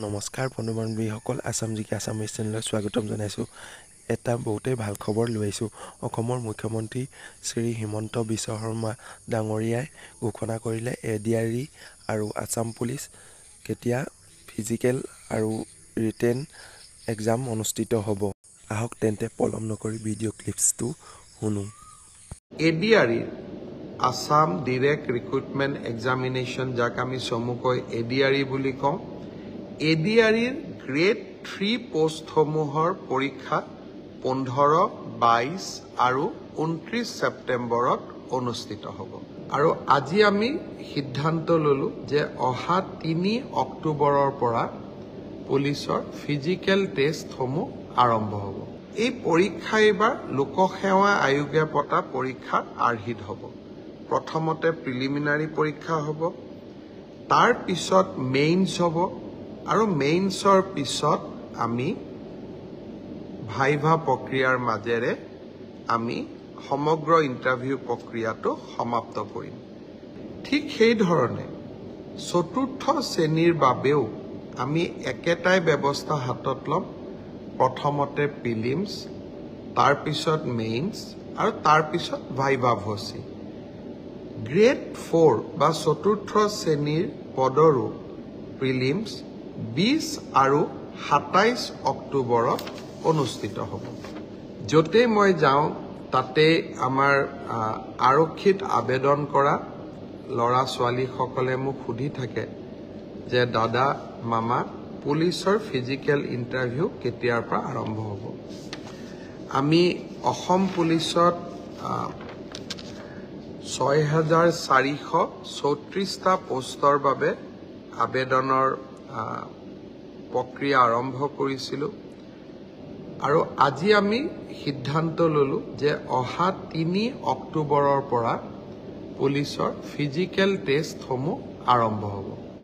নমস্কাৰ বন্ধু বান্ধৱীসকল আছাম জিকে আছামিজ চেনেললৈ স্বাগতম জনাইছোঁ। এটা বহুতেই ভাল খবৰ লৈ আহিছোঁ। অসমৰ মুখ্যমন্ত্ৰী শ্ৰী হিমন্ত বিশ্ব শৰ্মা ডাঙৰীয়াই ঘোষণা কৰিলে এ ডি আৰ ই আৰু আছাম পুলিচ কেতিয়া ফিজিকেল আৰু ৰিটেন এক্সাম অনুষ্ঠিত হ'ব। আহক তেন্তে পলম নকৰি ভিডিঅ' ক্লিপছটো শুনো। এ ডি আৰ ইৰ আছাম ডিৰেক্ট ৰিক্ৰুটমেণ্ট এক্সামিনেশ্যন যাক আমি চমুকৈ এ ডি আৰ ই বুলি কওঁ এ ডি আৰ ইৰ গ্ৰেড থ্ৰী পষ্টসমূহৰ পৰীক্ষা পোন্ধৰ বাইছ আৰু ঊনত্ৰিছ ছেপ্টেম্বৰত অনুষ্ঠিত হ'ব। আৰু আজি আমি সিদ্ধান্ত ল'লোঁ যে অহা তিনি অক্টোবৰৰ পৰা পুলিচৰ ফিজিকেল টেষ্টসমূহ আৰম্ভ হ'ব। এই পৰীক্ষা এইবাৰ লোকসেৱা আয়োগে পতা পৰীক্ষাৰ আৰ্হিত হ'ব। প্ৰথমতে প্ৰিলিমিনাৰী পৰীক্ষা হ'ব। তাৰ পিছত মেইনছ হ'ব। আৰু মেইনছৰ পিছত আমি ভাইভা প্ৰক্ৰিয়াৰ মাজেৰে আমি সমগ্ৰ ইণ্টাৰভিউ প্ৰক্ৰিয়াটো সমাপ্ত কৰিম। ঠিক সেইধৰণে চতুৰ্থ শ্ৰেণীৰ বাবেও আমি একেটাই ব্যৱস্থা হাতত ল'ম। প্ৰথমতে প্ৰিলিমছ তাৰপিছত মেইনছ আৰু তাৰপিছত ভাইভা ভচি গ্ৰেড ফ'ৰ বা চতুৰ্থ শ্ৰেণীৰ পদৰো প্ৰিলিমছ বিছ আৰু সাতাইছ অক্টোবৰত অনুষ্ঠিত হ'ব। য'তেই মই যাওঁ তাতে আমাৰ আৰক্ষীত আবেদন কৰা ল'ৰা ছোৱালীসকলে মোক সুধি থাকে যে দাদা মামা পুলিচৰ ফিজিকেল ইণ্টাৰভিউ কেতিয়াৰ পৰা আৰম্ভ হ'ব? আমি অসম পুলিচত ছয় হাজাৰ চাৰিশ চৌত্ৰিছটা পষ্টৰ বাবে আবেদনৰ প্ৰক্ৰিয়া আৰম্ভ কৰিছিলোঁ। আৰু আজি আমি সিদ্ধান্ত ল'লোঁ যে অহা তিনি অক্টোবৰৰ পৰা পুলিচৰ ফিজিকেল টেষ্টসমূহ আৰম্ভ হ'ব।